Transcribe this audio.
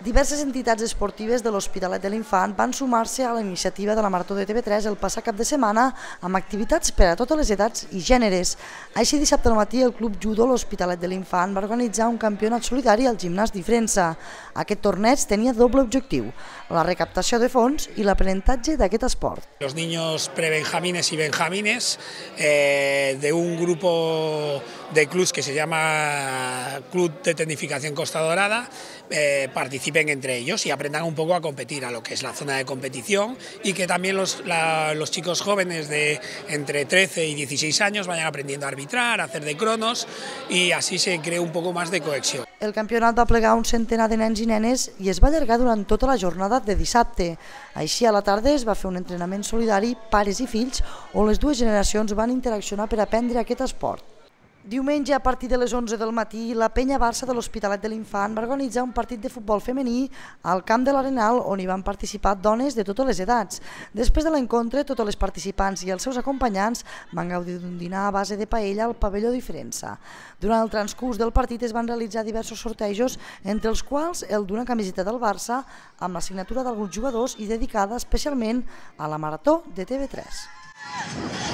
Diverses entitats esportives de l'Hospitalet de l'Infant van sumar-se a la iniciativa de la Marató de TV3 el passat cap de setmana amb activitats per a totes les edats i gèneres. Així, dissabte al matí, el Club Judo L'Hospitalet de l'Infant va organitzar un campionat solidari al gimnàs d'Ifrensa. Aquest torneig tenia doble objectiu, la recaptació de fons i l'aprenentatge d'aquest esport. Los niños prebenjamines y benjamines eh, de un grupo de clubs que se llama Club de Tecnificación Costa Dorada eh, participen entre ellos y aprendan un poco a competir a lo que es la zona de competición y que también los, la, los chicos jóvenes de entre 13 y 16 años vayan aprendiendo a arbitrar, a hacer de cronos y así se cree un poco más de cohesión. El campionat va plegar un centenar de nens i nenes i es va allargar durant tota la jornada de dissabte. Així, a la tarda es va fer un entrenament solidari pares i fills on les dues generacions van interaccionar per aprendre aquest esport. Diumenge, a partir de les 11 del matí, la penya Barça de l'Hospitalet de l'Infant va organitzar un partit de futbol femení al camp de l'Arenal on hi van participar dones de totes les edats. Després de l'encontre, totes les participants i els seus acompanyants van gaudir d'un dinar a base de paella al pavelló diferença. Durant el transcurs del partit es van realitzar diversos sortejos, entre els quals el d'una camiseta del Barça amb la signatura d'alguns jugadors i dedicada especialment a la Marató de TV3.